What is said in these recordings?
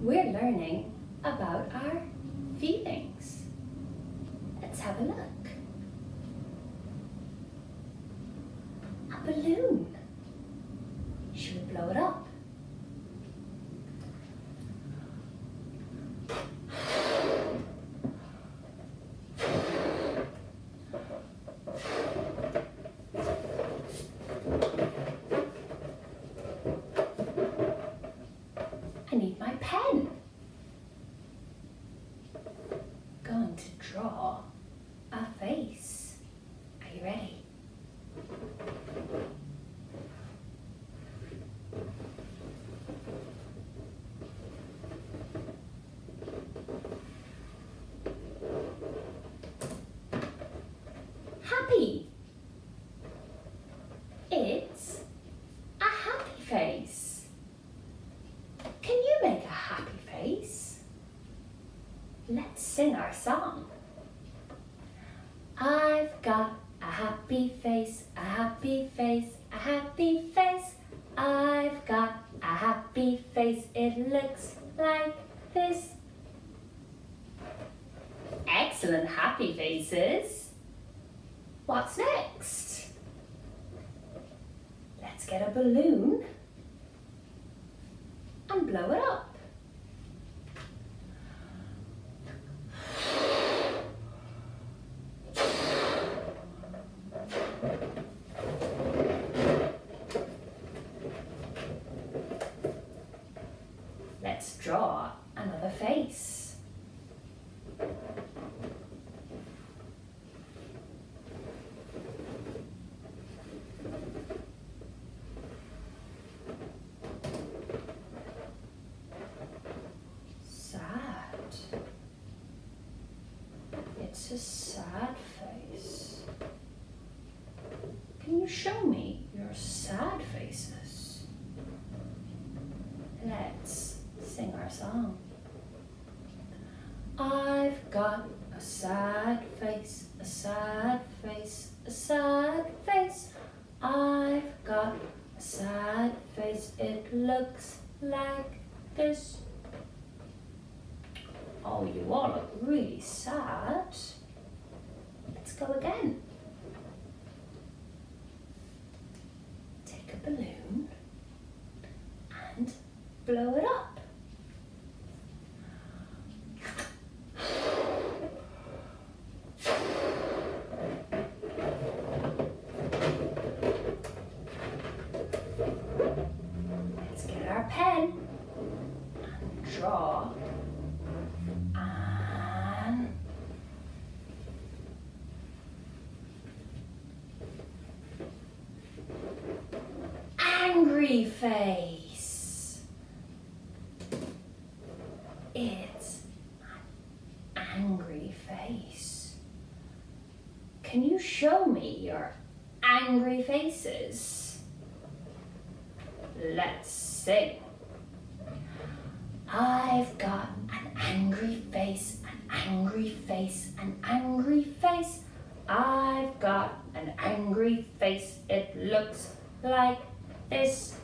we're learning about our feelings. Let's have a look. A balloon. Should we blow it up? I need my pen. Going to draw a face. Are you ready? Happy. It's a happy face. Can you make a happy face? Let's sing our song. I've got a happy face, a happy face, a happy face. I've got a happy face, it looks like this. Excellent happy faces. What's next? Let's get a balloon and blow it up. Let's draw another face. Sad. It's a sad face. Can you show me your sad faces? Let's sing our song. I've got a sad face, a sad face, a sad face. I've got a sad face, it looks like this. Oh, you all look really sad. Let's go again. Take a balloon and blow it up. Let's get our pen and draw and angry face. It's an angry face. Can you show me your angry faces? Let's sing. I've got an angry face, an angry face, an angry face. I've got an angry face. It looks like this.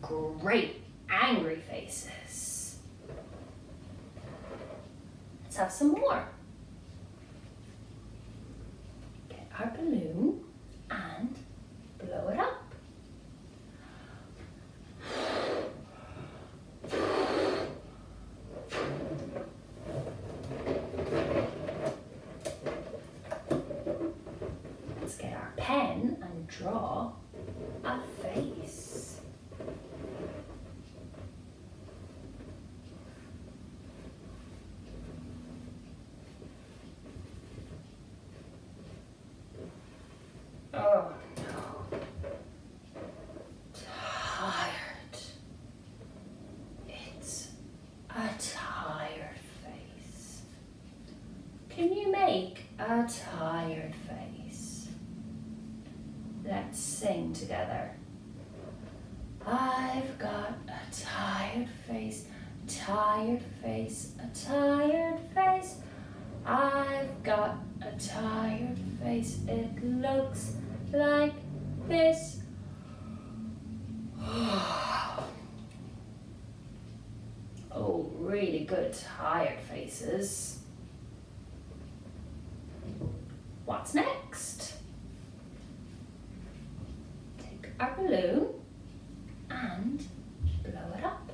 Great angry faces. Let's have some more. Get our balloon and blow it up. Let's get our pen and draw a face. Oh no. Tired. It's a tired face. Can you make a tired face? Let's sing together. I've got a tired face, tired face, a tired face. I've got a tired face, it looks like this. Oh, really good tired faces. What's next? Take our balloon and blow it up.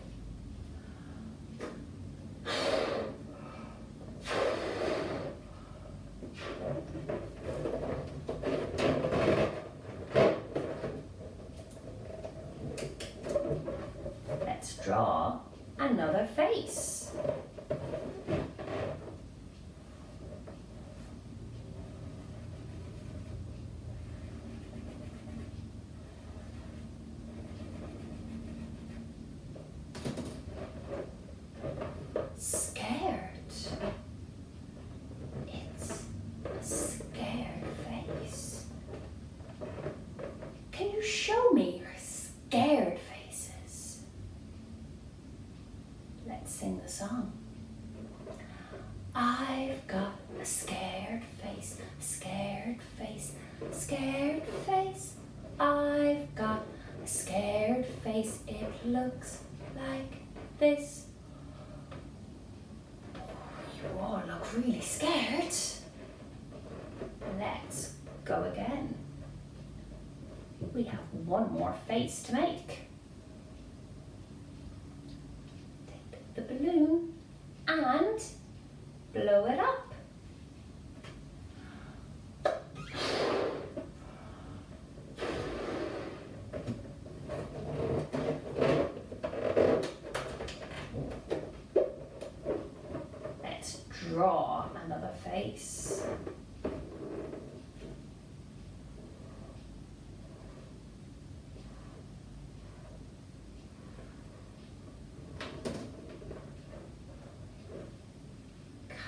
Let's draw another face. Scared. It's a scared face. Can you show me your scared faces? Let's sing the song. I've got a scared face, scared face, scared face. I've got a scared face. It looks like this. You all look really scared. Let's go again. We have one more face to make. Take the balloon and blow it up. Let's draw another face.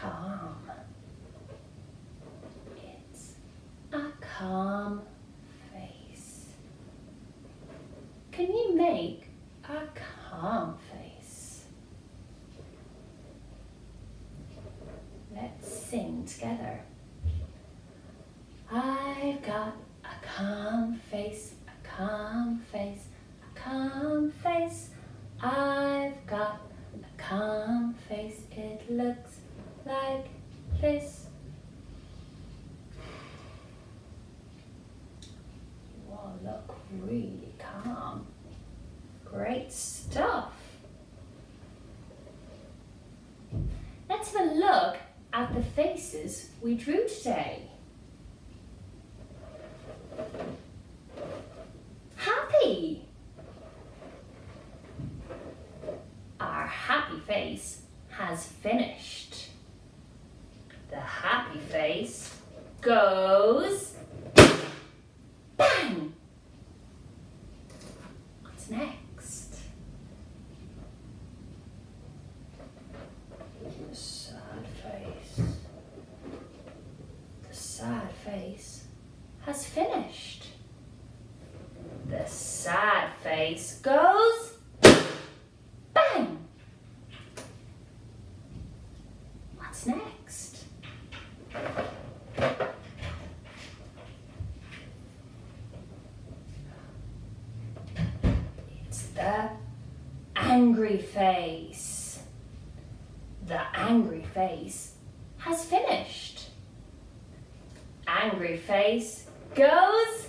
Calm. It's a calm face. Can you make a calm face? Let's sing together. I've got a calm face, a calm face, a calm face. I've got a calm face. It looks like this. You all look really calm. Great stuff. Let's have a look the faces we drew today. Happy. Our happy face has finished. The happy face goes bang. What's next? The sad face. The sad face has finished. The sad face goes bang. What's next? It's the angry face. The angry face has finished. Angry face goes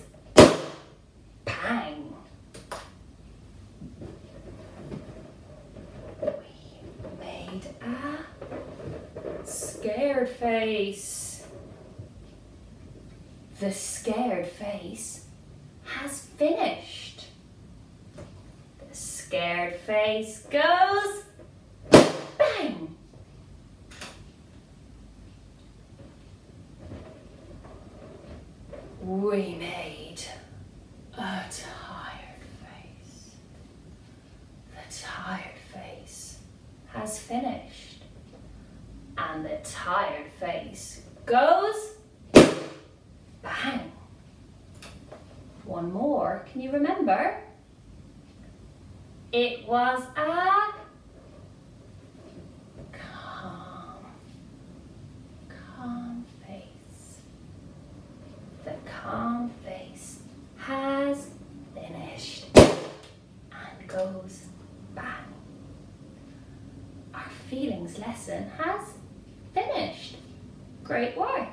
bang. We made a scared face. The scared face has finished. The scared face goes bang. We made a tired face. The tired face has finished. And the tired face goes bang. One more. Can you remember? It was a calm, calm face. The calm face has finished and goes bang. Our feelings lesson has. Great bye.